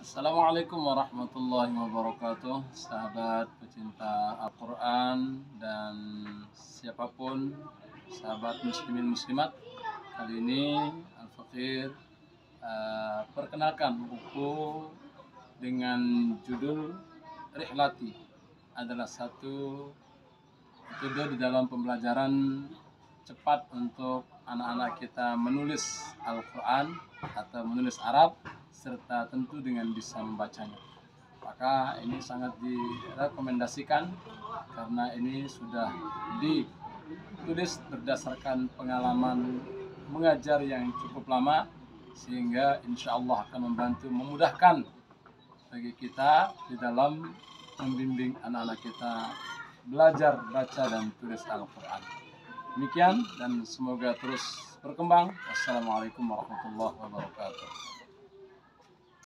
Assalamualaikum warahmatullahi wabarakatuh. Sahabat pecinta Al-Quran Dan siapa pun Sahabat muslimin muslimat Kali ini Al-Fakir uh, Perkenalkan buku Dengan judul Rihlati. Adalah satu metode di dalam pembelajaran cepat untuk anak-anak kita menulis Al-Quran atau menulis Arab serta tentu dengan bisa membacanya. Maka ini sangat direkomendasikan karena ini sudah ditulis berdasarkan pengalaman mengajar yang cukup lama sehingga insya Allah akan membantu memudahkan bagi kita di dalam membimbing anak-anak kita belajar baca dan tulis Al-Quran. Demikian dan semoga terus berkembang. Wassalamualaikum warahmatullahi wabarakatuh.